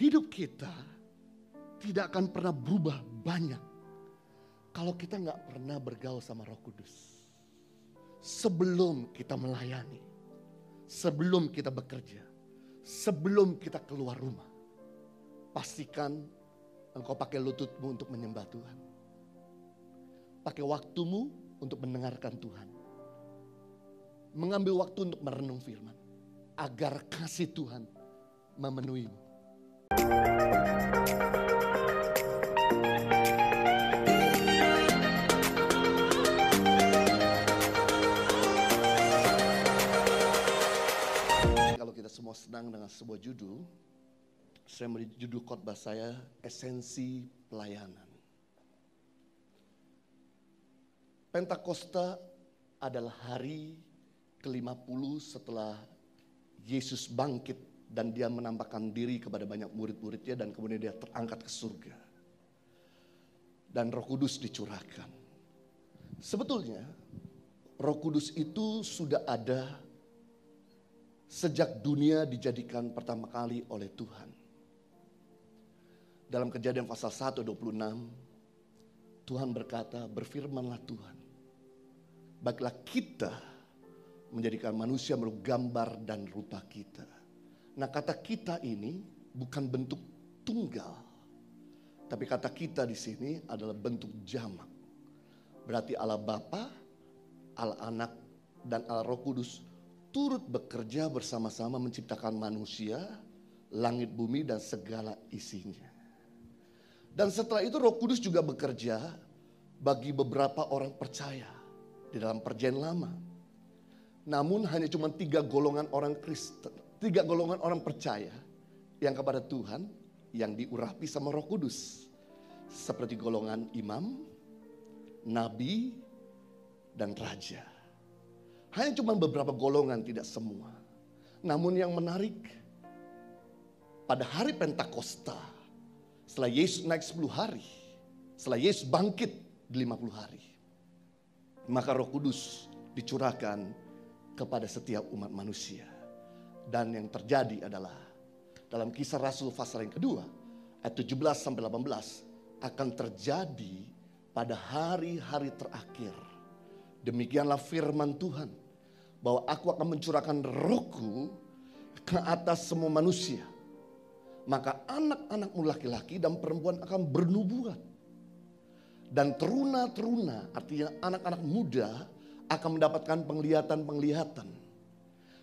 hidup kita tidak akan pernah berubah banyak kalau kita nggak pernah bergaul sama Roh Kudus. Sebelum kita melayani, sebelum kita bekerja, sebelum kita keluar rumah, pastikan engkau pakai lututmu untuk menyembah Tuhan. Pakai waktumu untuk mendengarkan Tuhan. Mengambil waktu untuk merenung firman. Agar kasih Tuhan memenuhimu. Kalau kita semua senang dengan sebuah judul, saya beri judul khotbah saya esensi pelayanan. Pentakosta adalah hari ke-50 setelah Yesus bangkit dan dia menampakkan diri kepada banyak murid-muridnya dan kemudian dia terangkat ke surga. Dan roh kudus dicurahkan. Sebetulnya roh kudus itu sudah ada sejak dunia dijadikan pertama kali oleh Tuhan. Dalam kejadian pasal 1 26 Tuhan berkata, berfirmanlah Tuhan. Baiklah kita menjadikan manusia menurut gambar dan rupa kita. Nah kata kita ini bukan bentuk tunggal. Tapi kata kita di sini adalah bentuk jamak. Berarti Allah Bapa, Allah Anak, dan Allah Roh Kudus turut bekerja bersama-sama menciptakan manusia, langit bumi dan segala isinya. Dan setelah itu Roh Kudus juga bekerja bagi beberapa orang percaya di dalam perjanjian lama. Namun hanya cuma tiga golongan orang Kristen, tiga golongan orang percaya yang kepada Tuhan yang diurapi sama Roh Kudus. Seperti golongan imam, nabi, dan raja. Hanya cuma beberapa golongan, tidak semua. Namun yang menarik, pada hari Pentakosta, setelah Yesus naik 10 hari, setelah Yesus bangkit di 50 hari, maka roh kudus dicurahkan kepada setiap umat manusia. Dan yang terjadi adalah dalam kisah Rasul pasal yang kedua, ayat 17 sampai 18, akan terjadi pada hari-hari terakhir. Demikianlah firman Tuhan bahwa aku akan mencurahkan rohku ke atas semua manusia. Maka anak-anakmu laki-laki dan perempuan akan bernubuat. Dan teruna-teruna artinya anak-anak muda akan mendapatkan penglihatan-penglihatan.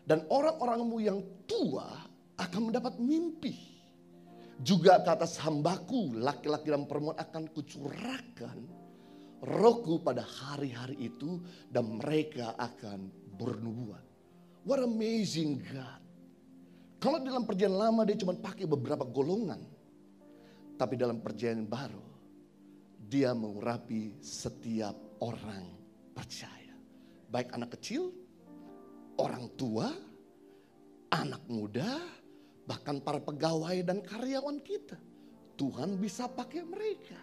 Dan orang-orangmu yang tua akan mendapat mimpi. Juga ke atas hambaku laki-laki dan perempuan akan kucurahkan rohku pada hari-hari itu dan mereka akan bernubuat. What amazing God. Kalau dalam perjanjian lama dia cuma pakai beberapa golongan. Tapi dalam perjanjian baru dia mengurapi setiap orang percaya. Baik anak kecil, orang tua, anak muda, bahkan para pegawai dan karyawan kita. Tuhan bisa pakai mereka.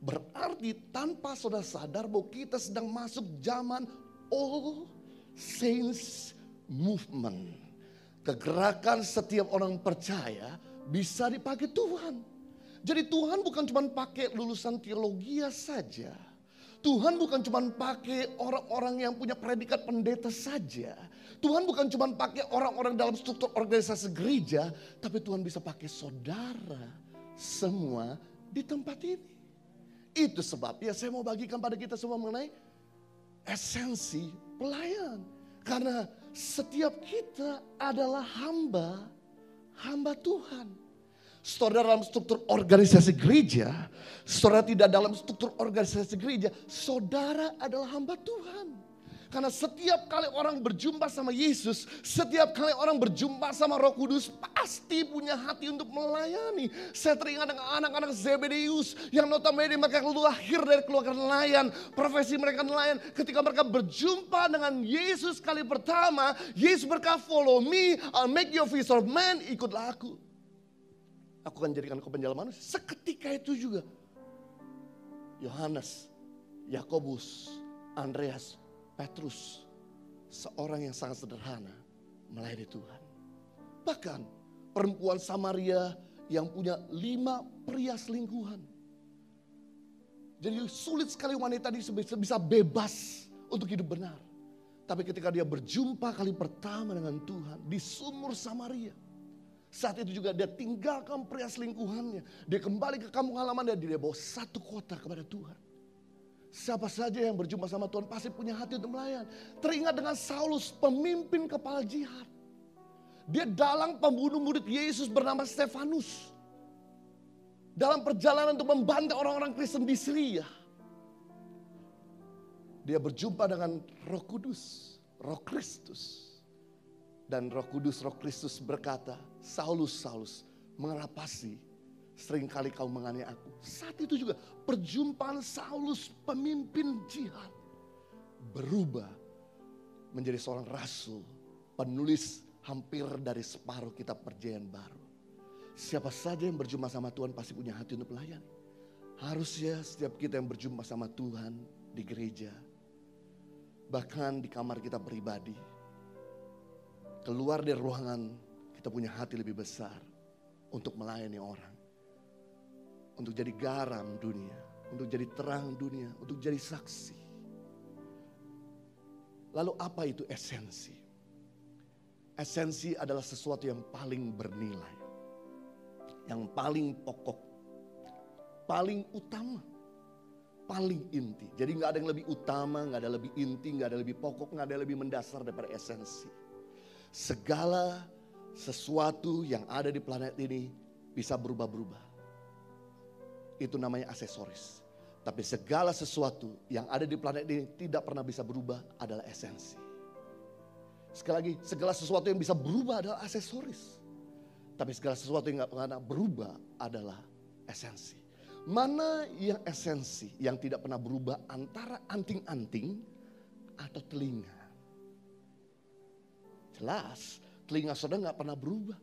Berarti tanpa saudara sadar bahwa kita sedang masuk zaman all saints movement. Kegerakan setiap orang percaya bisa dipakai Tuhan. Jadi Tuhan bukan cuma pakai lulusan teologi saja. Tuhan bukan cuma pakai orang-orang yang punya predikat pendeta saja. Tuhan bukan cuma pakai orang-orang dalam struktur organisasi gereja, tapi Tuhan bisa pakai saudara semua di tempat ini. Itu sebabnya saya mau bagikan pada kita semua mengenai esensi pelayan. Karena setiap kita adalah hamba, hamba Tuhan. Saudara dalam struktur organisasi gereja, saudara tidak dalam struktur organisasi gereja, saudara adalah hamba Tuhan. Karena setiap kali orang berjumpa sama Yesus, setiap kali orang berjumpa sama Roh Kudus, pasti punya hati untuk melayani. Saya teringat dengan anak-anak Zebedeus yang notabene mereka lahir dari keluarga nelayan, profesi mereka nelayan. Ketika mereka berjumpa dengan Yesus kali pertama, Yesus berkata, "Follow me, I'll make you a fish of man." Ikutlah aku. Aku akan jadikan kau penjala manusia. Seketika itu juga Yohanes, Yakobus, Andreas, Petrus, seorang yang sangat sederhana melayani Tuhan. Bahkan perempuan Samaria yang punya lima pria selingkuhan. Jadi sulit sekali wanita ini bisa bebas untuk hidup benar. Tapi ketika dia berjumpa kali pertama dengan Tuhan di sumur Samaria. Saat itu juga dia tinggalkan pria selingkuhannya. Dia kembali ke kampung halaman dan dia bawa satu kota kepada Tuhan. Siapa saja yang berjumpa sama Tuhan pasti punya hati untuk melayan. Teringat dengan Saulus, pemimpin kepala jihad. Dia dalang pembunuh murid Yesus bernama Stefanus. Dalam perjalanan untuk membantai orang-orang Kristen di Syria. Dia berjumpa dengan roh kudus, roh Kristus. Dan roh kudus, roh Kristus berkata, Saulus, Saulus, mengapa sih sering kali kau menganiaya aku. Saat itu juga perjumpaan Saulus pemimpin jihad berubah menjadi seorang rasul, penulis hampir dari separuh kitab perjanjian baru. Siapa saja yang berjumpa sama Tuhan pasti punya hati untuk melayani. Harusnya setiap kita yang berjumpa sama Tuhan di gereja, bahkan di kamar kita pribadi, keluar dari ruangan kita punya hati lebih besar untuk melayani orang. Untuk jadi garam dunia, untuk jadi terang dunia, untuk jadi saksi. Lalu apa itu esensi? Esensi adalah sesuatu yang paling bernilai. Yang paling pokok. Paling utama. Paling inti. Jadi nggak ada yang lebih utama, nggak ada lebih inti, nggak ada lebih pokok, nggak ada yang lebih mendasar daripada esensi. Segala sesuatu yang ada di planet ini bisa berubah-berubah. Itu namanya aksesoris. Tapi segala sesuatu yang ada di planet ini tidak pernah bisa berubah adalah esensi. Sekali lagi, segala sesuatu yang bisa berubah adalah aksesoris. Tapi segala sesuatu yang nggak pernah berubah adalah esensi. Mana yang esensi yang tidak pernah berubah antara anting-anting atau telinga? Jelas, telinga saudara nggak pernah berubah.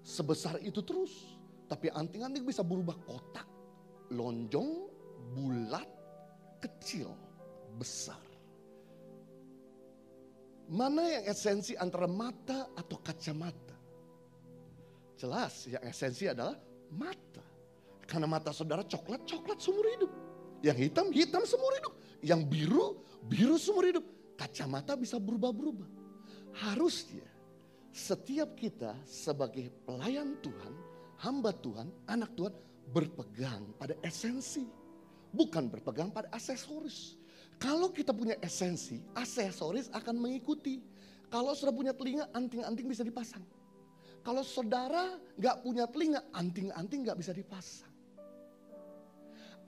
Sebesar itu terus. Tapi anting-anting bisa berubah kotak, lonjong, bulat, kecil, besar. Mana yang esensi antara mata atau kacamata? Jelas yang esensi adalah mata. Karena mata saudara coklat, coklat seumur hidup. Yang hitam, hitam seumur hidup. Yang biru, biru seumur hidup. Kacamata bisa berubah-berubah. Harusnya setiap kita sebagai pelayan Tuhan, hamba Tuhan, anak Tuhan berpegang pada esensi. Bukan berpegang pada aksesoris. Kalau kita punya esensi, aksesoris akan mengikuti. Kalau sudah punya telinga, anting-anting bisa dipasang. Kalau saudara nggak punya telinga, anting-anting nggak bisa dipasang.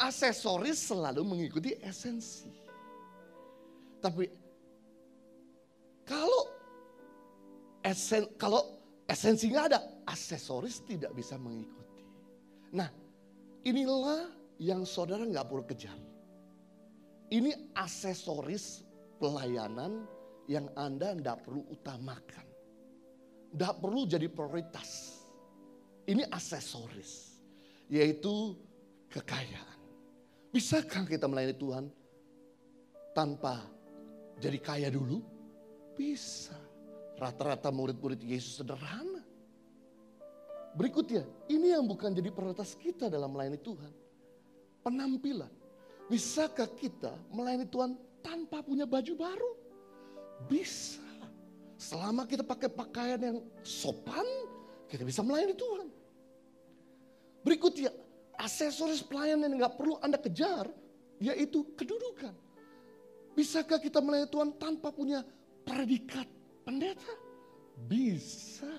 Aksesoris selalu mengikuti esensi. Tapi kalau esen kalau esensi nggak ada, aksesoris tidak bisa mengikuti. Nah, inilah yang saudara nggak perlu kejar. Ini aksesoris pelayanan yang Anda tidak perlu utamakan. Tidak perlu jadi prioritas. Ini aksesoris. Yaitu kekayaan. Bisakah kita melayani Tuhan tanpa jadi kaya dulu? Bisa. Rata-rata murid-murid Yesus sederhana. Berikutnya, ini yang bukan jadi prioritas kita dalam melayani Tuhan. Penampilan. Bisakah kita melayani Tuhan tanpa punya baju baru? Bisa. Selama kita pakai pakaian yang sopan, kita bisa melayani Tuhan. Berikutnya, aksesoris pelayanan yang nggak perlu Anda kejar, yaitu kedudukan. Bisakah kita melayani Tuhan tanpa punya predikat pendeta? Bisa.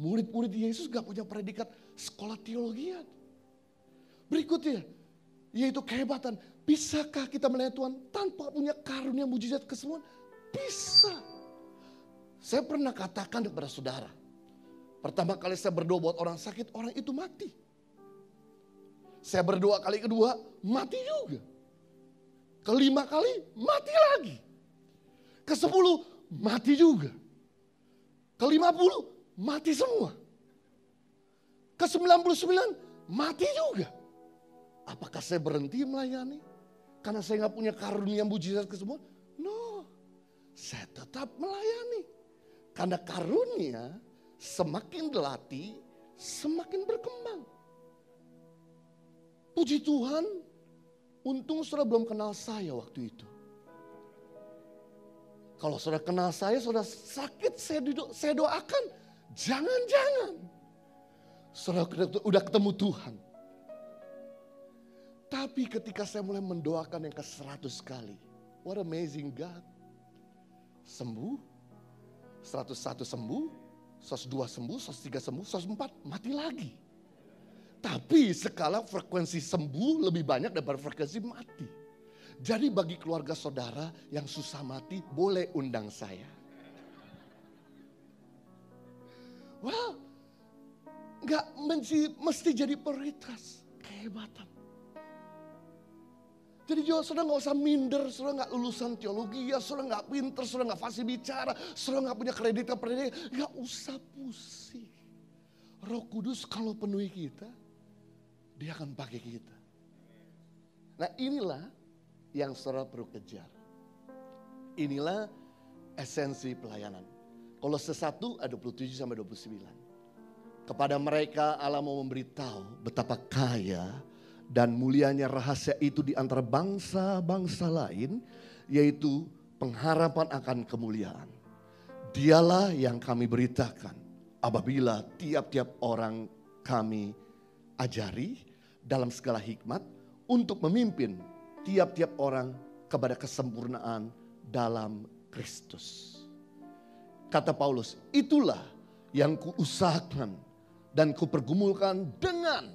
Murid-murid Yesus gak punya predikat sekolah teologian. Berikutnya, yaitu kehebatan. Bisakah kita melihat Tuhan tanpa punya karunia mujizat kesembuhan? Bisa. Saya pernah katakan kepada saudara. Pertama kali saya berdoa buat orang sakit, orang itu mati. Saya berdoa kali kedua, mati juga. Kelima kali, mati lagi. Kesepuluh, mati juga. Kelima puluh, mati semua. Ke sembilan puluh sembilan, mati juga. Apakah saya berhenti melayani? Karena saya nggak punya karunia mujizat ke semua? No, saya tetap melayani. Karena karunia semakin dilatih, semakin berkembang. Puji Tuhan, untung saudara belum kenal saya waktu itu. Kalau saudara kenal saya, saudara sakit, saya, saya doakan. Jangan-jangan. Saudara udah ketemu Tuhan. Tapi ketika saya mulai mendoakan yang ke seratus kali. What amazing God. Sembuh. 101 sembuh. 102 sembuh. 103 sembuh. 104 mati lagi. Tapi skala frekuensi sembuh lebih banyak daripada frekuensi mati. Jadi bagi keluarga saudara yang susah mati boleh undang saya. Wow, nggak mesti, mesti jadi prioritas kehebatan. Jadi juga saudara nggak usah minder, saudara nggak lulusan teologi, ya saudara nggak pinter, saudara nggak fasih bicara, saudara nggak punya kredit kredit, nggak usah pusing. Roh Kudus kalau penuhi kita, dia akan pakai kita. Nah inilah yang saudara perlu kejar. Inilah esensi pelayanan. Kalau sesatu ada 27 sampai 29. Kepada mereka Allah mau memberitahu betapa kaya dan mulianya rahasia itu di antara bangsa-bangsa lain yaitu pengharapan akan kemuliaan. Dialah yang kami beritakan apabila tiap-tiap orang kami ajari dalam segala hikmat untuk memimpin tiap-tiap orang kepada kesempurnaan dalam Kristus. Kata Paulus, itulah yang kuusahakan dan kupergumulkan dengan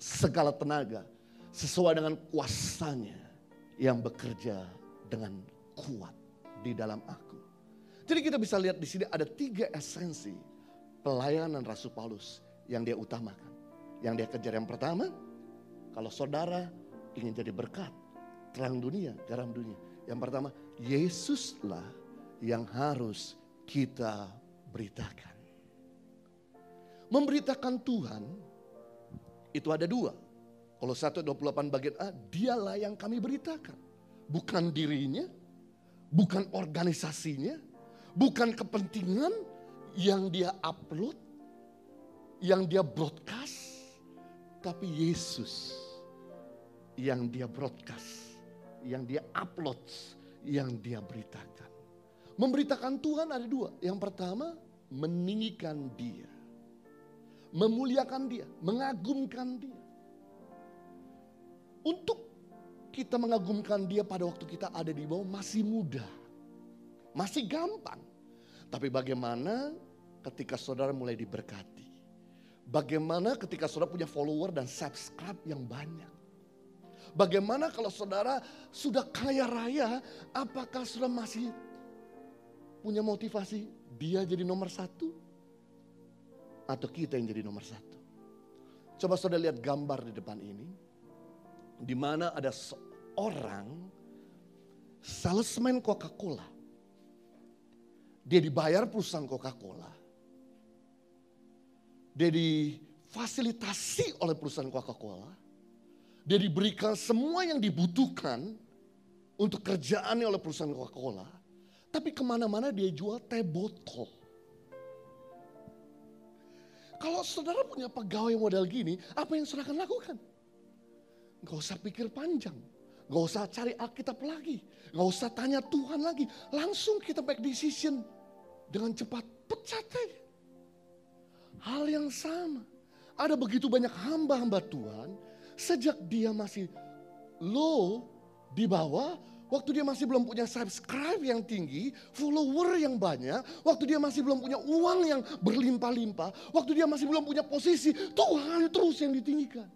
segala tenaga sesuai dengan kuasanya yang bekerja dengan kuat di dalam aku. Jadi kita bisa lihat di sini ada tiga esensi pelayanan Rasul Paulus yang dia utamakan. Yang dia kejar yang pertama, kalau saudara ingin jadi berkat, terang dunia, garam dunia. Yang pertama, Yesuslah yang harus kita beritakan. Memberitakan Tuhan itu ada dua. Kalau 128 bagian A, dialah yang kami beritakan. Bukan dirinya, bukan organisasinya, bukan kepentingan yang dia upload, yang dia broadcast, tapi Yesus yang dia broadcast, yang dia upload, yang dia beritakan. Memberitakan Tuhan ada dua. Yang pertama, meninggikan dia. Memuliakan dia, mengagumkan dia. Untuk kita mengagumkan dia pada waktu kita ada di bawah masih mudah. Masih gampang. Tapi bagaimana ketika saudara mulai diberkati? Bagaimana ketika saudara punya follower dan subscribe yang banyak? Bagaimana kalau saudara sudah kaya raya, apakah saudara masih punya motivasi dia jadi nomor satu? Atau kita yang jadi nomor satu? Coba saudara lihat gambar di depan ini. Di mana ada seorang salesman Coca-Cola. Dia dibayar perusahaan Coca-Cola. Dia difasilitasi oleh perusahaan Coca-Cola dia diberikan semua yang dibutuhkan untuk kerjaannya oleh perusahaan Coca-Cola. Tapi ke mana-mana dia jual teh botol. Kalau saudara punya pegawai model gini, apa yang saudara akan lakukan? Gak usah pikir panjang. Gak usah cari Alkitab lagi. Gak usah tanya Tuhan lagi. Langsung kita make decision. Dengan cepat pecat aja. Hal yang sama. Ada begitu banyak hamba-hamba Tuhan Sejak dia masih low di bawah, waktu dia masih belum punya subscribe yang tinggi, follower yang banyak, waktu dia masih belum punya uang yang berlimpah-limpah, waktu dia masih belum punya posisi, Tuhan terus yang ditinggikan.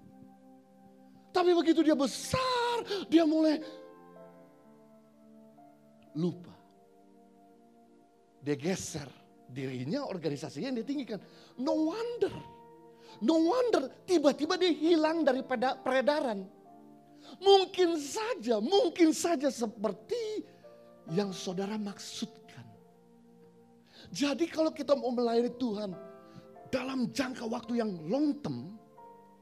Tapi begitu dia besar, dia mulai lupa. Dia geser dirinya, organisasinya yang ditinggikan. No wonder No wonder tiba-tiba dia hilang daripada peredaran. Mungkin saja, mungkin saja seperti yang saudara maksudkan. Jadi kalau kita mau melayani Tuhan dalam jangka waktu yang long term,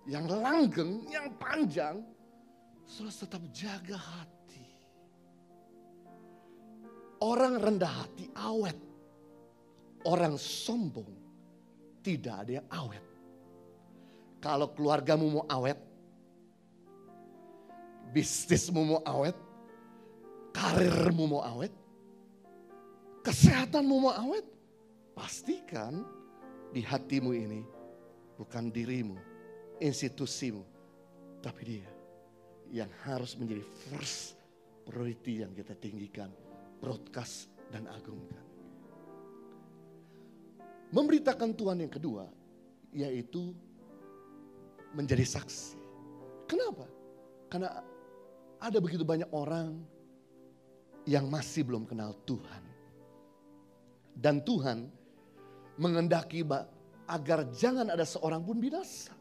yang langgeng, yang panjang, saudara tetap jaga hati. Orang rendah hati awet. Orang sombong tidak ada yang awet. Kalau keluargamu mau awet, bisnismu mau awet, karirmu mau awet, kesehatanmu mau awet, pastikan di hatimu ini bukan dirimu, institusimu, tapi dia yang harus menjadi first priority yang kita tinggikan, broadcast dan agungkan. Memberitakan Tuhan yang kedua, yaitu menjadi saksi. Kenapa? Karena ada begitu banyak orang yang masih belum kenal Tuhan. Dan Tuhan mengendaki agar jangan ada seorang pun binasa.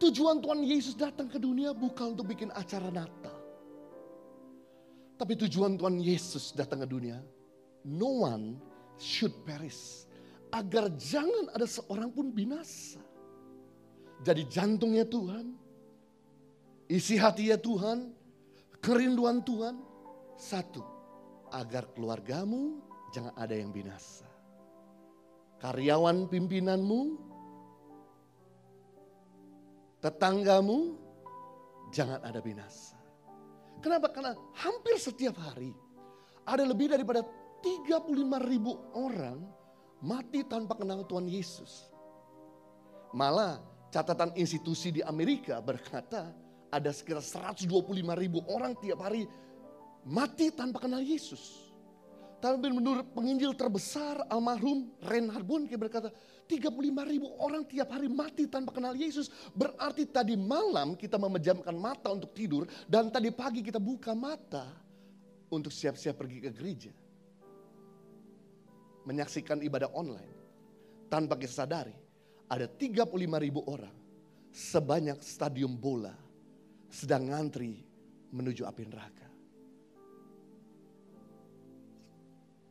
Tujuan Tuhan Yesus datang ke dunia bukan untuk bikin acara Natal. Tapi tujuan Tuhan Yesus datang ke dunia, no one should perish. Agar jangan ada seorang pun binasa. Jadi jantungnya Tuhan, isi hatinya Tuhan, kerinduan Tuhan. Satu, agar keluargamu jangan ada yang binasa. Karyawan pimpinanmu, tetanggamu, jangan ada binasa. Kenapa? Karena hampir setiap hari ada lebih daripada 35 ribu orang mati tanpa kenal Tuhan Yesus. Malah catatan institusi di Amerika berkata ada sekitar 125 ribu orang tiap hari mati tanpa kenal Yesus. Tapi menurut penginjil terbesar almarhum Reinhard Bonnke berkata 35 ribu orang tiap hari mati tanpa kenal Yesus. Berarti tadi malam kita memejamkan mata untuk tidur dan tadi pagi kita buka mata untuk siap-siap pergi ke gereja. Menyaksikan ibadah online. Tanpa kita sadari ada 35 ribu orang sebanyak stadium bola sedang ngantri menuju api neraka.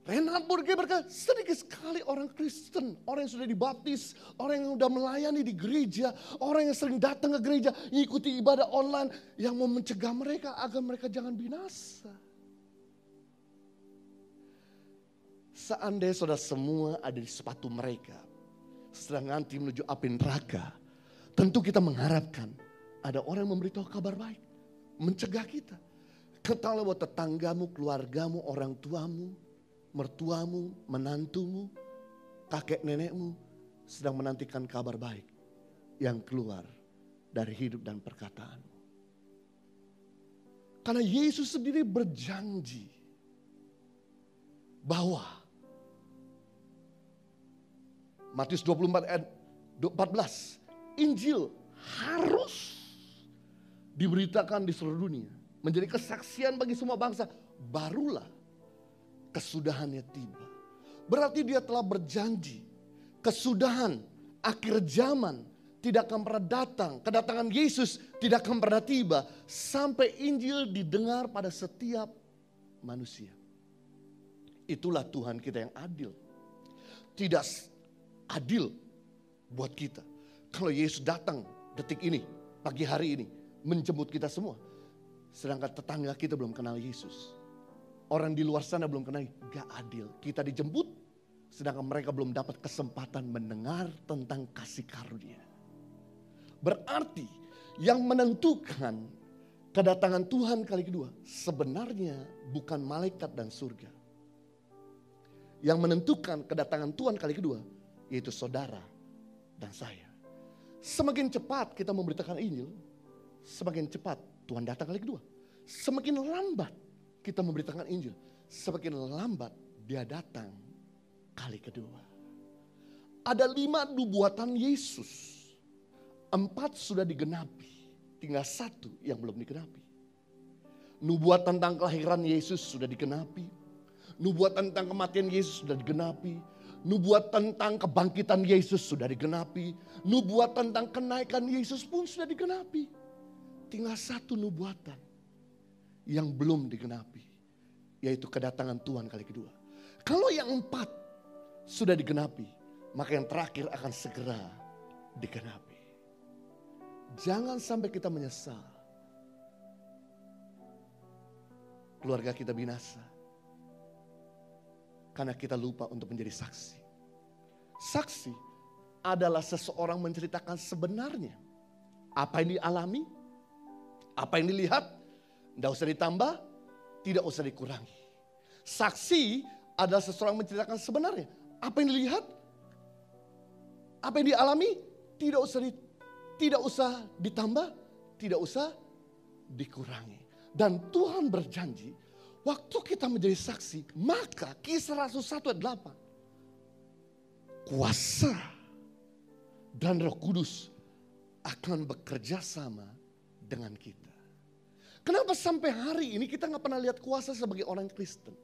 Renat Burge berkata, sedikit sekali orang Kristen, orang yang sudah dibaptis, orang yang sudah melayani di gereja, orang yang sering datang ke gereja, ikuti ibadah online, yang mau mencegah mereka agar mereka jangan binasa. Seandainya saudara semua ada di sepatu mereka, sedang nanti menuju api neraka, tentu kita mengharapkan ada orang yang memberitahu kabar baik, mencegah kita. Ketahuilah bahwa tetanggamu, keluargamu, orang tuamu, mertuamu, menantumu, kakek nenekmu sedang menantikan kabar baik yang keluar dari hidup dan perkataanmu. Karena Yesus sendiri berjanji bahwa Matius 24 ayat 14 Injil harus diberitakan di seluruh dunia menjadi kesaksian bagi semua bangsa barulah kesudahannya tiba. Berarti dia telah berjanji kesudahan akhir zaman tidak akan pernah datang. Kedatangan Yesus tidak akan pernah tiba sampai Injil didengar pada setiap manusia. Itulah Tuhan kita yang adil. Tidak adil buat kita. Kalau Yesus datang detik ini, pagi hari ini, menjemput kita semua. Sedangkan tetangga kita belum kenal Yesus. Orang di luar sana belum kenal, gak adil. Kita dijemput, sedangkan mereka belum dapat kesempatan mendengar tentang kasih karunia. Berarti yang menentukan kedatangan Tuhan kali kedua sebenarnya bukan malaikat dan surga. Yang menentukan kedatangan Tuhan kali kedua yaitu saudara dan saya. Semakin cepat kita memberitakan Injil, semakin cepat Tuhan datang kali kedua. Semakin lambat kita memberitakan Injil, semakin lambat dia datang kali kedua. Ada lima nubuatan Yesus. Empat sudah digenapi. Tinggal satu yang belum digenapi. Nubuat tentang kelahiran Yesus sudah digenapi. Nubuat tentang kematian Yesus sudah digenapi. Nubuat tentang kebangkitan Yesus sudah digenapi. Nubuat tentang kenaikan Yesus pun sudah digenapi. Tinggal satu nubuatan yang belum digenapi. Yaitu kedatangan Tuhan kali kedua. Kalau yang empat sudah digenapi, maka yang terakhir akan segera digenapi. Jangan sampai kita menyesal. Keluarga kita binasa. Karena kita lupa untuk menjadi saksi. Saksi adalah seseorang menceritakan sebenarnya. Apa yang dialami, apa yang dilihat, tidak usah ditambah, tidak usah dikurangi. Saksi adalah seseorang menceritakan sebenarnya. Apa yang dilihat, apa yang dialami, tidak usah di, tidak usah ditambah, tidak usah dikurangi. Dan Tuhan berjanji, waktu kita menjadi saksi, maka kisah Rasul 1 ayat 8. Kuasa dan roh kudus akan bekerja sama dengan kita. Kenapa sampai hari ini kita nggak pernah lihat kuasa sebagai orang Kristen?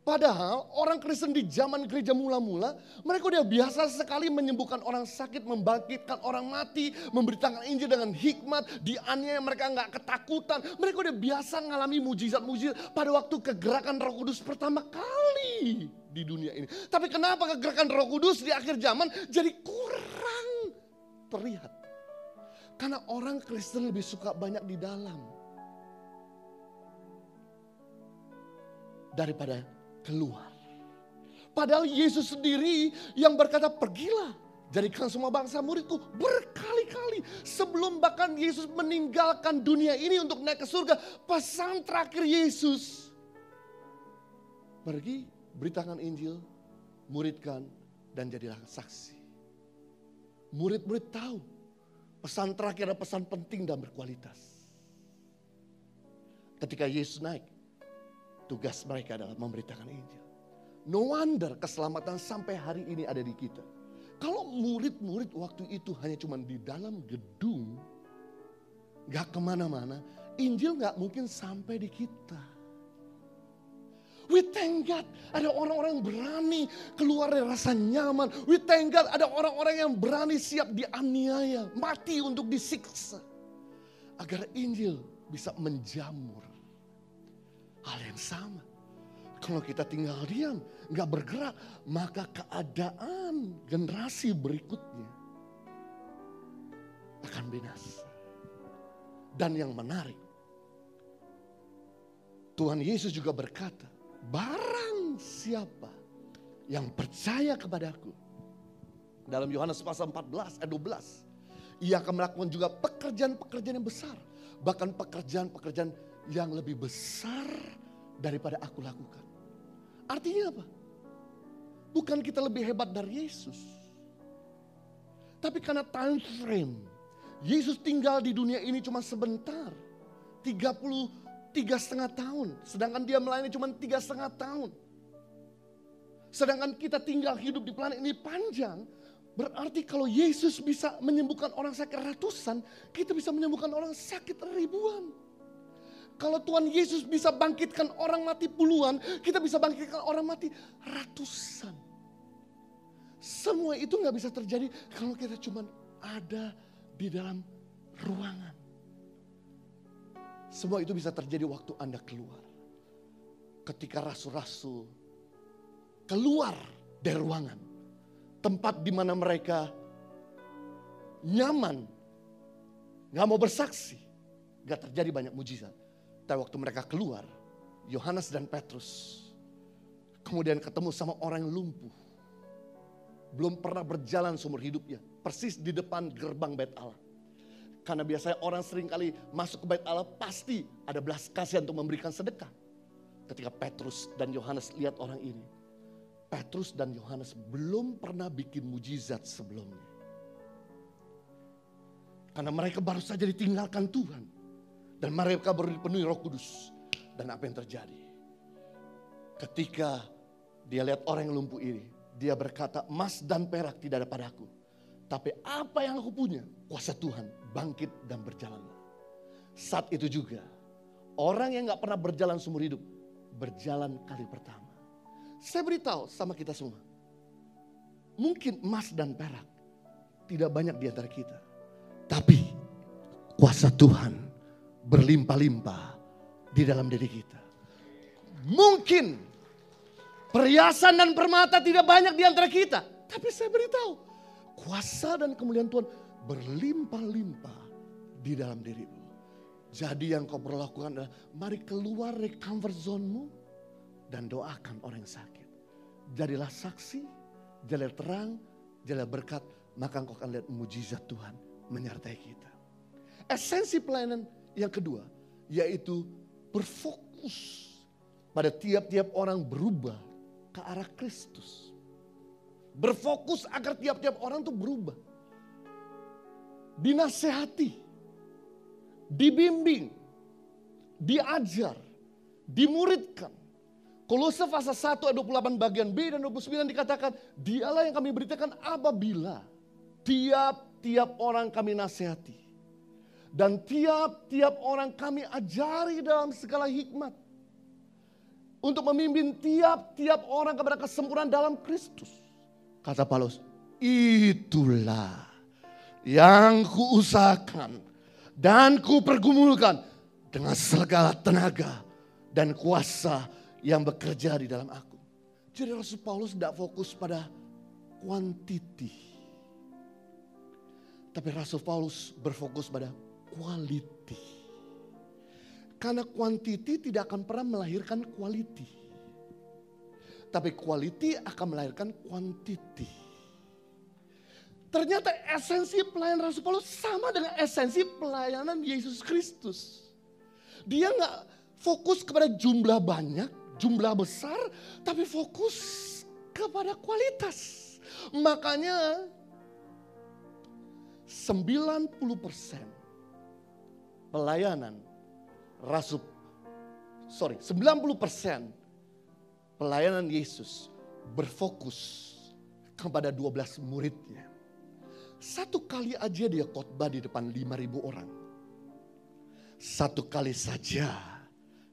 Padahal orang Kristen di zaman gereja mula-mula, mereka udah biasa sekali menyembuhkan orang sakit, membangkitkan orang mati, memberitakan Injil dengan hikmat, dianiaya mereka nggak ketakutan. Mereka udah biasa ngalami mujizat-mujizat pada waktu kegerakan roh kudus pertama kali di dunia ini. Tapi kenapa kegerakan roh kudus di akhir zaman jadi kurang terlihat? Karena orang Kristen lebih suka banyak di dalam. Daripada keluar. Padahal Yesus sendiri yang berkata pergilah. Jadikan semua bangsa muridku berkali-kali. Sebelum bahkan Yesus meninggalkan dunia ini untuk naik ke surga. Pesan terakhir Yesus. Pergi beritakan Injil. Muridkan dan jadilah saksi. Murid-murid tahu. Pesan terakhir adalah pesan penting dan berkualitas. Ketika Yesus naik Tugas mereka adalah memberitakan Injil. No wonder keselamatan sampai hari ini ada di kita. Kalau murid-murid waktu itu hanya cuma di dalam gedung, gak ke mana-mana, Injil gak mungkin sampai di kita. We thank God ada orang-orang yang berani keluar dari rasa nyaman. We thank God ada orang-orang yang berani siap dianiaya, mati untuk disiksa. Agar Injil bisa menjamur Hal yang sama. Kalau kita tinggal diam, nggak bergerak, maka keadaan generasi berikutnya akan binasa. Dan yang menarik, Tuhan Yesus juga berkata, barang siapa yang percaya kepadaku. Dalam Yohanes pasal 14 ayat 12. Ia akan melakukan juga pekerjaan-pekerjaan yang besar. Bahkan pekerjaan-pekerjaan yang lebih besar daripada aku lakukan. Artinya apa? Bukan kita lebih hebat dari Yesus. Tapi karena time frame. Yesus tinggal di dunia ini cuma sebentar. 33 setengah tahun. Sedangkan dia melayani cuma tiga setengah tahun. Sedangkan kita tinggal hidup di planet ini panjang. Berarti kalau Yesus bisa menyembuhkan orang sakit ratusan, kita bisa menyembuhkan orang sakit ribuan. Kalau Tuhan Yesus bisa bangkitkan orang mati puluhan, kita bisa bangkitkan orang mati ratusan. Semua itu nggak bisa terjadi kalau kita cuma ada di dalam ruangan. Semua itu bisa terjadi waktu Anda keluar. Ketika rasul-rasul keluar dari ruangan. Tempat di mana mereka nyaman. Gak mau bersaksi. Gak terjadi banyak mujizat. Tapi waktu mereka keluar, Yohanes dan Petrus kemudian ketemu sama orang yang lumpuh. Belum pernah berjalan seumur hidupnya. Persis di depan gerbang bait Allah. Karena biasanya orang sering kali masuk ke bait Allah pasti ada belas kasihan untuk memberikan sedekah. Ketika Petrus dan Yohanes lihat orang ini. Petrus dan Yohanes belum pernah bikin mujizat sebelumnya. Karena mereka baru saja ditinggalkan Tuhan. Dan mereka baru dipenuhi roh kudus. Dan apa yang terjadi? Ketika dia lihat orang yang lumpuh ini. Dia berkata emas dan perak tidak ada padaku. Tapi apa yang aku punya? Kuasa Tuhan bangkit dan berjalanlah. Saat itu juga orang yang gak pernah berjalan seumur hidup. Berjalan kali pertama. Saya beritahu sama kita semua. Mungkin emas dan perak tidak banyak di antara kita. Tapi kuasa Tuhan berlimpah-limpah di dalam diri kita. Mungkin perhiasan dan permata tidak banyak di antara kita. Tapi saya beritahu, kuasa dan kemuliaan Tuhan berlimpah-limpah di dalam dirimu. Jadi yang kau perlu lakukan adalah mari keluar dari comfort zone-mu dan doakan orang yang sakit. Jadilah saksi, jadilah terang Jadilah berkat, maka engkau akan lihat mujizat Tuhan menyertai kita. Esensi pelayanan yang kedua, yaitu berfokus pada tiap-tiap orang berubah ke arah Kristus. Berfokus agar tiap-tiap orang itu berubah. Dinasehati, dibimbing, diajar, dimuridkan. Kolose pasal 1 ayat 28 bagian B dan 29 dikatakan, dialah yang kami beritakan apabila tiap-tiap orang kami nasihati. Dan tiap-tiap orang kami ajari dalam segala hikmat. Untuk memimpin tiap-tiap orang kepada kesempurnaan dalam Kristus. Kata Paulus, itulah yang kuusahakan dan kupergumulkan dengan segala tenaga dan kuasa yang bekerja di dalam aku. Jadi Rasul Paulus tidak fokus pada kuantiti. Tapi Rasul Paulus berfokus pada quality. Karena kuantiti tidak akan pernah melahirkan quality. Tapi quality akan melahirkan quantity. Ternyata esensi pelayanan Rasul Paulus sama dengan esensi pelayanan Yesus Kristus. Dia nggak fokus kepada jumlah banyak, jumlah besar, tapi fokus kepada kualitas. Makanya 90% pelayanan Rasul sorry, 90% pelayanan Yesus berfokus kepada 12 muridnya. Satu kali aja dia khotbah di depan 5000 orang. Satu kali saja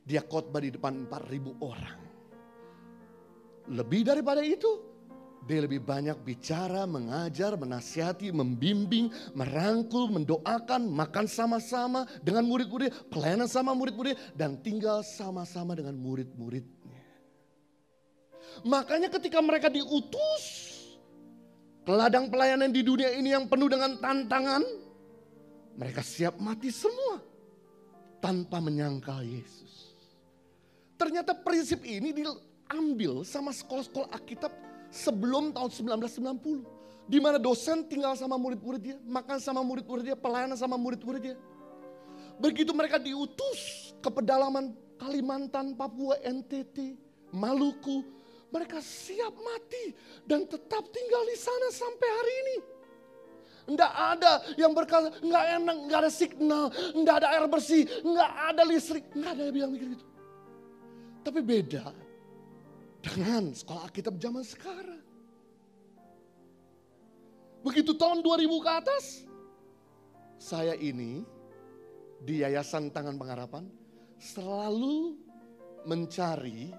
dia khotbah di depan 4.000 orang. Lebih daripada itu, dia lebih banyak bicara, mengajar, menasihati, membimbing, merangkul, mendoakan, makan sama-sama dengan murid-murid, pelayanan sama murid-murid, dan tinggal sama-sama dengan murid-muridnya. Makanya ketika mereka diutus ke ladang pelayanan di dunia ini yang penuh dengan tantangan, mereka siap mati semua tanpa menyangkal Yesus. Ternyata prinsip ini diambil sama sekolah-sekolah Alkitab sebelum tahun 1990. Di mana dosen tinggal sama murid-muridnya, makan sama murid-muridnya, pelayanan sama murid-muridnya. Begitu mereka diutus ke pedalaman Kalimantan, Papua, NTT, Maluku, mereka siap mati dan tetap tinggal di sana sampai hari ini. Enggak ada yang berkata, enggak enak, enggak ada signal, enggak ada air bersih, enggak ada listrik, enggak ada yang bilang begitu. Tapi beda dengan sekolah Alkitab zaman sekarang. Begitu tahun 2000 ke atas, saya ini di Yayasan Tangan Pengharapan selalu mencari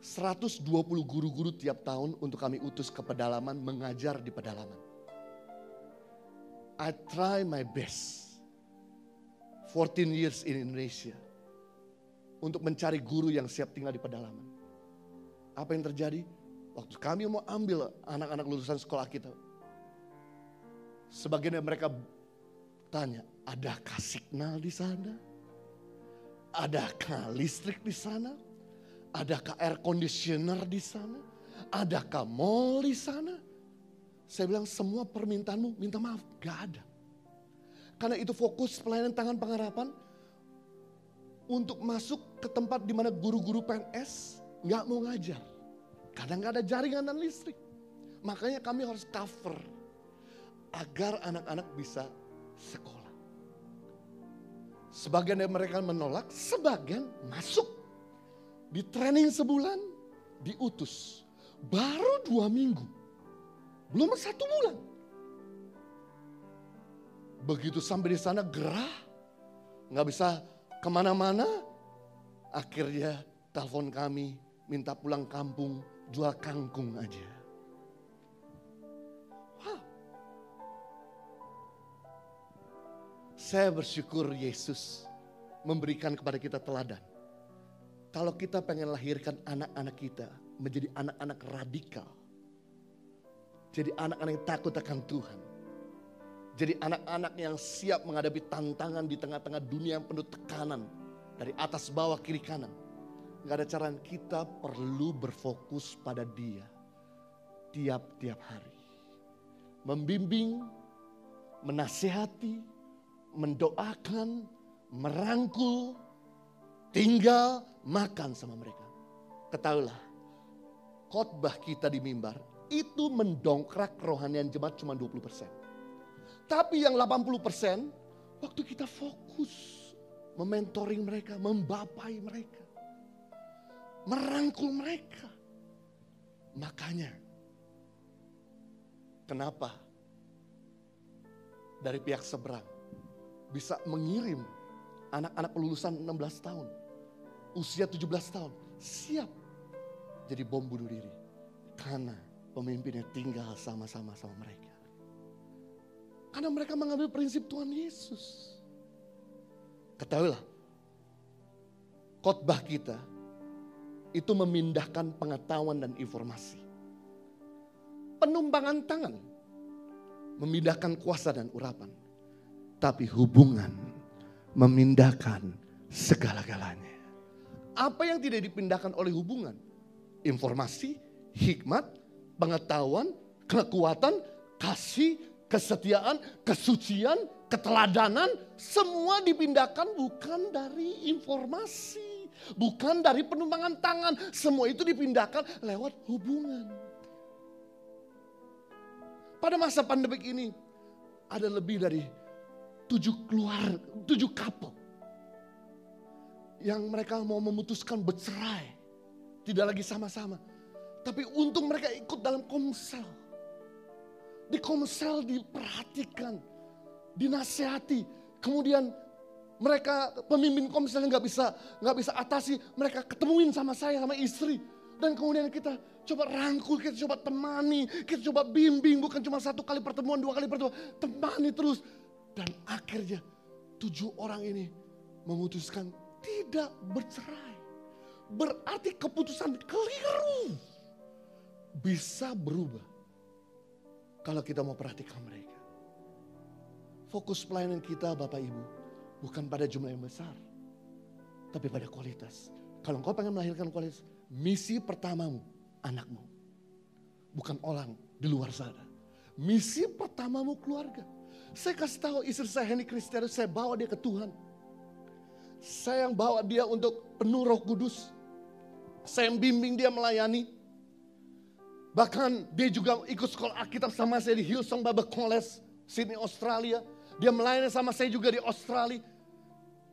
120 guru-guru tiap tahun untuk kami utus ke pedalaman, mengajar di pedalaman. I try my best. 14 years in Indonesia untuk mencari guru yang siap tinggal di pedalaman. Apa yang terjadi? Waktu kami mau ambil anak-anak lulusan sekolah kita. Sebagian dari mereka tanya, adakah signal di sana? Adakah listrik di sana? Adakah air conditioner di sana? Adakah mall di sana? Saya bilang semua permintaanmu minta maaf, gak ada. Karena itu fokus pelayanan tangan pengharapan untuk masuk ke tempat di mana guru-guru PNS nggak mau ngajar. Kadang nggak ada jaringan dan listrik. Makanya kami harus cover agar anak-anak bisa sekolah. Sebagian dari mereka menolak, sebagian masuk. Di training sebulan, diutus. Baru dua minggu. Belum satu bulan. Begitu sampai di sana gerah, nggak bisa ke mana-mana. Akhirnya telepon kami, minta pulang kampung, jual kangkung aja. Wow. Saya bersyukur Yesus memberikan kepada kita teladan. Kalau kita pengen lahirkan anak-anak kita menjadi anak-anak radikal. Jadi anak-anak yang takut akan Tuhan jadi anak-anak yang siap menghadapi tantangan di tengah-tengah dunia yang penuh tekanan. Dari atas bawah kiri kanan. Gak ada cara kita perlu berfokus pada dia. tiap-tiap hari. Membimbing, menasehati, mendoakan, merangkul, tinggal makan sama mereka. Ketahuilah, khotbah kita di mimbar itu mendongkrak kerohanian jemaat cuma 20%. Tapi yang 80% waktu kita fokus mementoring mereka, membapai mereka, merangkul mereka. Makanya kenapa dari pihak seberang bisa mengirim anak-anak lulusan 16 tahun, usia 17 tahun, siap jadi bom bunuh diri. Karena pemimpinnya tinggal sama-sama sama mereka. Karena mereka mengambil prinsip Tuhan Yesus. Ketahuilah, khotbah kita itu memindahkan pengetahuan dan informasi. Penumpangan tangan memindahkan kuasa dan urapan. Tapi hubungan memindahkan segala-galanya. Apa yang tidak dipindahkan oleh hubungan? Informasi, hikmat, pengetahuan, kekuatan, kasih, kesetiaan, kesucian, keteladanan, semua dipindahkan bukan dari informasi, bukan dari penumpangan tangan, semua itu dipindahkan lewat hubungan. Pada masa pandemik ini ada lebih dari tujuh keluar, tujuh couple yang mereka mau memutuskan bercerai, tidak lagi sama-sama. Tapi untung mereka ikut dalam komsel. Di komsel diperhatikan, dinasehati. Kemudian mereka pemimpin komsel nggak bisa nggak bisa atasi, mereka ketemuin sama saya sama istri. Dan kemudian kita coba rangkul, kita coba temani, kita coba bimbing, bukan cuma satu kali pertemuan, dua kali pertemuan, temani terus. Dan akhirnya tujuh orang ini memutuskan tidak bercerai. Berarti keputusan keliru bisa berubah kalau kita mau perhatikan mereka. Fokus pelayanan kita Bapak Ibu bukan pada jumlah yang besar, tapi pada kualitas. Kalau engkau pengen melahirkan kualitas, misi pertamamu anakmu. Bukan orang di luar sana. Misi pertamamu keluarga. Saya kasih tahu istri saya Henny Kristianus, saya bawa dia ke Tuhan. Saya yang bawa dia untuk penuh roh kudus. Saya yang bimbing dia melayani. Bahkan dia juga ikut sekolah Alkitab sama saya di Hillsong Bible College, Sydney, Australia. Dia melayani sama saya juga di Australia.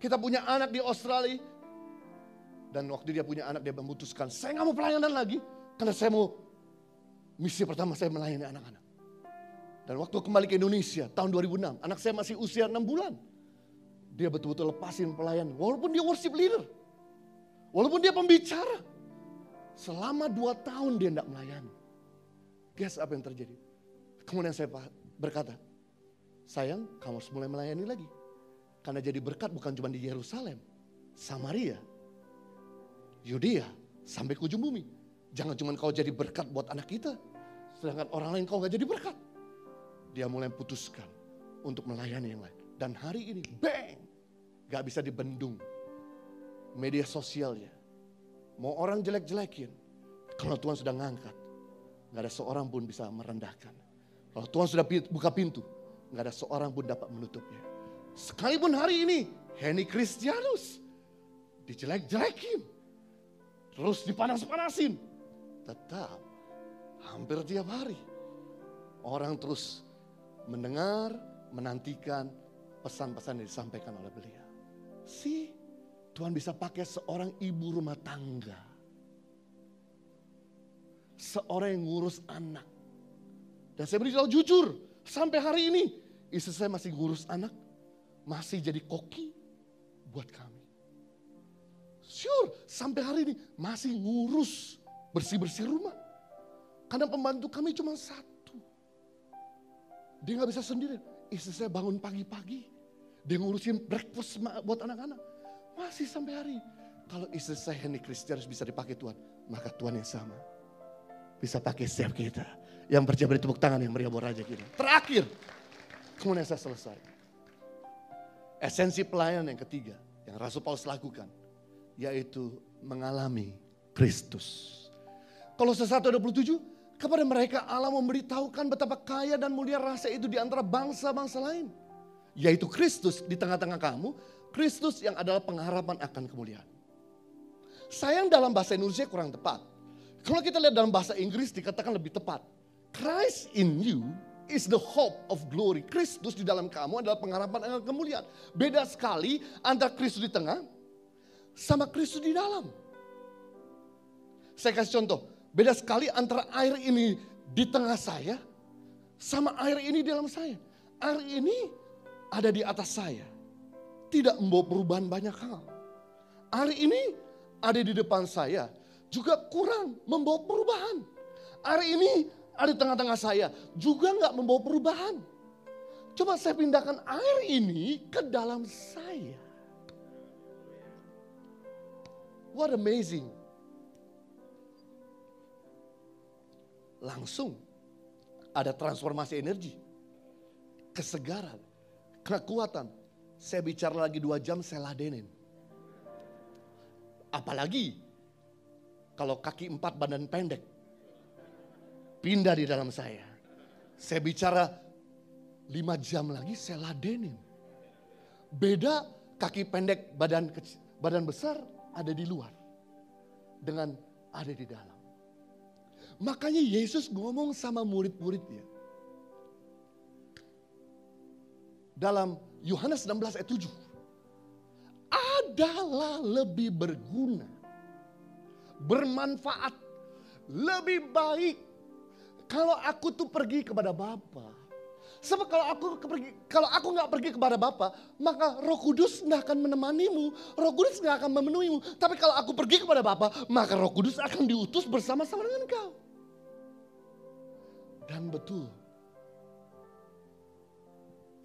Kita punya anak di Australia. Dan waktu dia punya anak dia memutuskan, saya nggak mau pelayanan lagi. Karena saya mau, misi pertama saya melayani anak-anak. Dan waktu kembali ke Indonesia tahun 2006, anak saya masih usia 6 bulan. Dia betul-betul lepasin pelayan, walaupun dia worship leader. Walaupun dia pembicara. Selama dua tahun dia tidak melayani. Guess apa yang terjadi? Kemudian saya berkata, sayang kamu harus mulai melayani lagi. Karena jadi berkat bukan cuma di Yerusalem, Samaria, Yudea, sampai ke ujung bumi. Jangan cuma kau jadi berkat buat anak kita, sedangkan orang lain kau gak jadi berkat. Dia mulai putuskan untuk melayani yang lain. Dan hari ini, bang, gak bisa dibendung media sosialnya. Mau orang jelek-jelekin, kalau Tuhan sudah ngangkat, Gak ada seorang pun bisa merendahkan. Kalau Tuhan sudah buka pintu, gak ada seorang pun dapat menutupnya. Sekalipun hari ini, Henny Kristianus dijelek-jelekin. Terus dipanas-panasin. Tetap hampir tiap hari. Orang terus mendengar, menantikan pesan-pesan yang disampaikan oleh beliau. Si Tuhan bisa pakai seorang ibu rumah tangga seorang yang ngurus anak. Dan saya beritahu jujur, sampai hari ini istri saya masih ngurus anak, masih jadi koki buat kami. Sure, sampai hari ini masih ngurus bersih-bersih rumah. Karena pembantu kami cuma satu. Dia nggak bisa sendiri. Istri saya bangun pagi-pagi. Dia ngurusin breakfast buat anak-anak. Masih sampai hari. Kalau istri saya Henry Kristianus bisa dipakai Tuhan, maka Tuhan yang sama bisa pakai setiap kita. Yang percaya beri tepuk tangan yang meriah buat Raja kita. Terakhir, kemudian saya selesai. Esensi pelayanan yang ketiga yang Rasul Paulus lakukan, yaitu mengalami Kristus. Kalau 1.27, Kepada mereka Allah memberitahukan betapa kaya dan mulia rasa itu di antara bangsa-bangsa lain. Yaitu Kristus di tengah-tengah kamu. Kristus yang adalah pengharapan akan kemuliaan. Sayang dalam bahasa Indonesia kurang tepat. Kalau kita lihat dalam bahasa Inggris dikatakan lebih tepat. Christ in you is the hope of glory. Kristus di dalam kamu adalah pengharapan akan kemuliaan. Beda sekali antara Kristus di tengah sama Kristus di dalam. Saya kasih contoh, beda sekali antara air ini di tengah saya sama air ini di dalam saya. Air ini ada di atas saya. Tidak membawa perubahan banyak hal. Air ini ada di depan saya juga kurang membawa perubahan. Air ini ada tengah-tengah saya juga nggak membawa perubahan. Coba saya pindahkan air ini ke dalam saya. What amazing. Langsung ada transformasi energi. Kesegaran. Kekuatan. Saya bicara lagi dua jam saya ladenin. Apalagi kalau kaki empat badan pendek. Pindah di dalam saya. Saya bicara lima jam lagi saya ladenin. Beda kaki pendek badan kecil, badan besar ada di luar. Dengan ada di dalam. Makanya Yesus ngomong sama murid-muridnya. Dalam Yohanes 16 ayat 7. Adalah lebih berguna. Bermanfaat. Lebih baik. Kalau aku tuh pergi kepada Bapa. Sebab kalau aku pergi, kalau aku nggak pergi kepada Bapa, maka Roh Kudus nggak akan menemanimu, Roh Kudus nggak akan memenuhimu. Tapi kalau aku pergi kepada Bapa, maka Roh Kudus akan diutus bersama-sama dengan kau. Dan betul,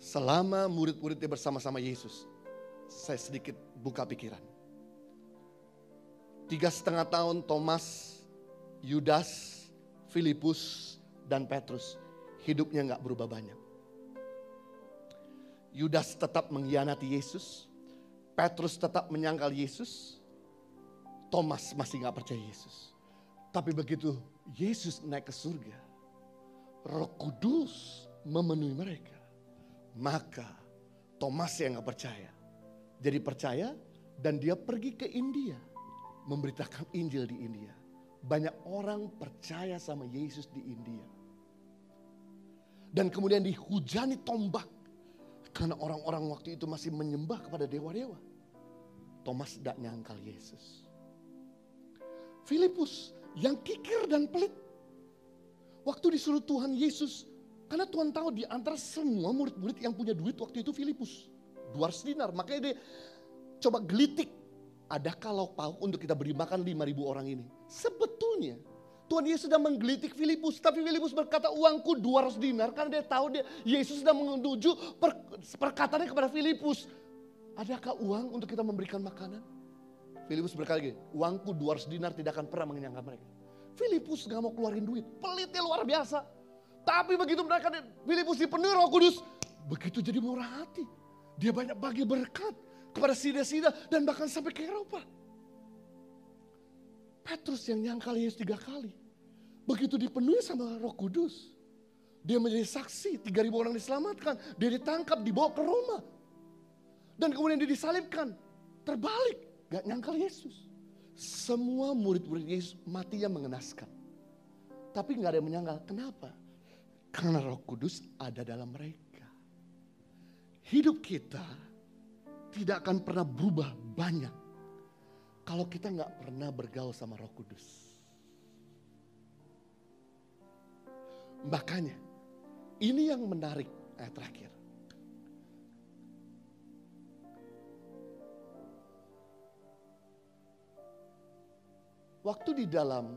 selama murid-muridnya bersama-sama Yesus, saya sedikit buka pikiran. Tiga setengah tahun Thomas, Yudas, Filipus, dan Petrus. Hidupnya nggak berubah banyak. Yudas tetap mengkhianati Yesus, Petrus tetap menyangkal Yesus, Thomas masih nggak percaya Yesus. Tapi begitu Yesus naik ke surga, Roh Kudus memenuhi mereka, maka Thomas yang nggak percaya. Jadi percaya dan dia pergi ke India memberitakan Injil di India. Banyak orang percaya sama Yesus di India. Dan kemudian dihujani tombak karena orang-orang waktu itu masih menyembah kepada dewa-dewa. Thomas tidak nyangkal Yesus. Filipus yang kikir dan pelit. Waktu disuruh Tuhan Yesus. Karena Tuhan tahu di antara semua murid-murid yang punya duit waktu itu Filipus. 200 dinar. Makanya dia coba gelitik. Adakah lauk pauk untuk kita beri makan 5000 orang ini? Sebetulnya Tuhan Yesus sedang menggelitik Filipus. Tapi Filipus berkata uangku 200 dinar. Karena dia tahu dia Yesus sedang menuju per, perkataannya kepada Filipus. Adakah uang untuk kita memberikan makanan? Filipus berkata gini, uangku 200 dinar tidak akan pernah mengenyangkan mereka. Filipus gak mau keluarin duit, pelitnya luar biasa. Tapi begitu mereka Filipus dipenuhi roh kudus, begitu jadi murah hati. Dia banyak bagi berkat kepada sida-sida dan bahkan sampai ke Eropa. Petrus yang nyangkal Yesus tiga kali. Begitu dipenuhi sama roh kudus. Dia menjadi saksi, 3000 orang diselamatkan. Dia ditangkap, dibawa ke Roma. Dan kemudian dia disalibkan. Terbalik, gak nyangkal Yesus. Semua murid-murid Yesus matinya mengenaskan. Tapi gak ada yang menyangkal. Kenapa? Karena roh kudus ada dalam mereka hidup kita tidak akan pernah berubah banyak kalau kita nggak pernah bergaul sama Roh Kudus. Makanya ini yang menarik ayat terakhir. Waktu di dalam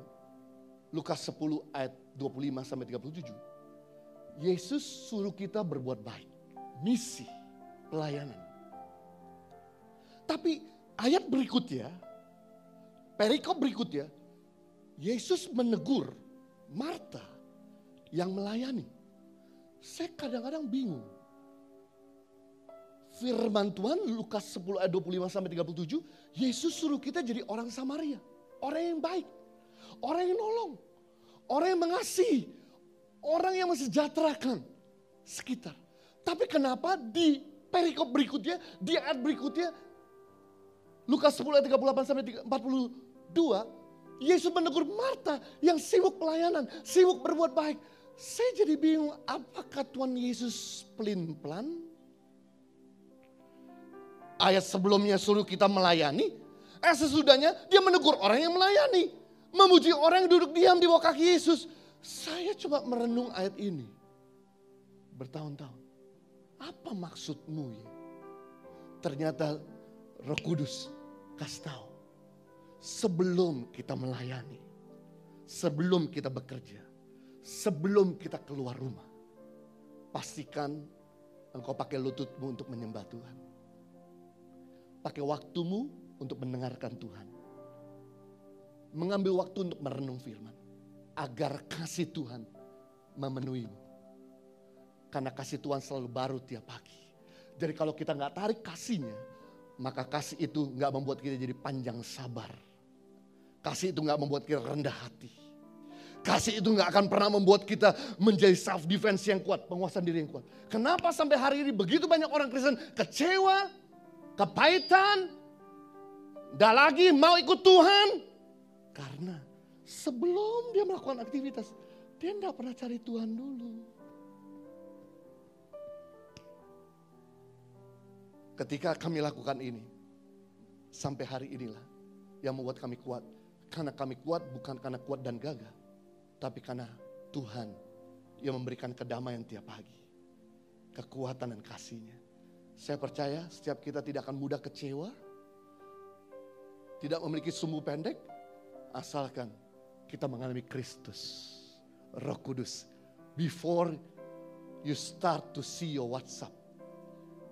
Lukas 10 ayat 25 sampai 37, Yesus suruh kita berbuat baik. Misi pelayanan. Tapi ayat berikutnya, perikop berikutnya, Yesus menegur Marta yang melayani. Saya kadang-kadang bingung. Firman Tuhan Lukas 10 ayat 25 sampai 37, Yesus suruh kita jadi orang Samaria, orang yang baik, orang yang nolong, orang yang mengasihi, orang yang mensejahterakan sekitar. Tapi kenapa di perikop berikutnya, di ayat berikutnya, Lukas 10 ayat 38 sampai 42, Yesus menegur Marta yang sibuk pelayanan, sibuk berbuat baik. Saya jadi bingung, apakah Tuhan Yesus pelin-pelan? Ayat sebelumnya suruh kita melayani, eh sesudahnya dia menegur orang yang melayani. Memuji orang yang duduk diam di bawah kaki Yesus. Saya coba merenung ayat ini. Bertahun-tahun. Apa maksudmu ya? Ternyata roh kudus kasih tahu. Sebelum kita melayani. Sebelum kita bekerja. Sebelum kita keluar rumah. Pastikan engkau pakai lututmu untuk menyembah Tuhan. Pakai waktumu untuk mendengarkan Tuhan. Mengambil waktu untuk merenung firman. Agar kasih Tuhan memenuhimu. Karena kasih Tuhan selalu baru tiap pagi. Jadi kalau kita nggak tarik kasihnya, maka kasih itu nggak membuat kita jadi panjang sabar. Kasih itu nggak membuat kita rendah hati. Kasih itu nggak akan pernah membuat kita menjadi self defense yang kuat, penguasaan diri yang kuat. Kenapa sampai hari ini begitu banyak orang Kristen kecewa, kepahitan, dah lagi mau ikut Tuhan? Karena sebelum dia melakukan aktivitas, dia tidak pernah cari Tuhan dulu. Ketika kami lakukan ini, sampai hari inilah yang membuat kami kuat. Karena kami kuat bukan karena kuat dan gagah, tapi karena Tuhan yang memberikan kedamaian tiap pagi. Kekuatan dan kasihnya. Saya percaya setiap kita tidak akan mudah kecewa, tidak memiliki sumbu pendek, asalkan kita mengalami Kristus, Roh Kudus. Before you start to see your WhatsApp,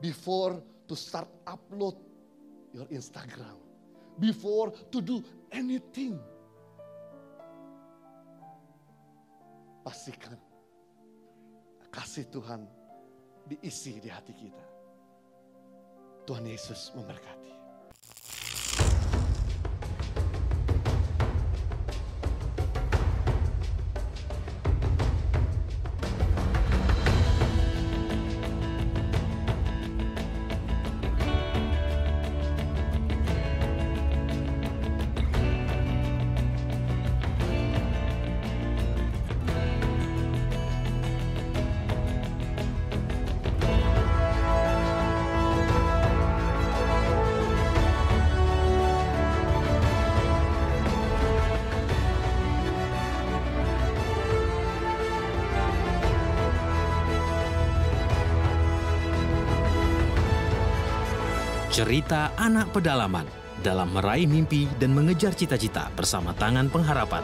before to start upload your Instagram. Before to do anything. Pastikan kasih Tuhan diisi di hati kita. Tuhan Yesus memberkati. Cerita anak pedalaman dalam meraih mimpi dan mengejar cita-cita bersama tangan pengharapan.